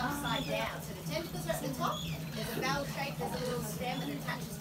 upside down. So the tentacles are at the top, there's a bell shape, there's a little stem that attaches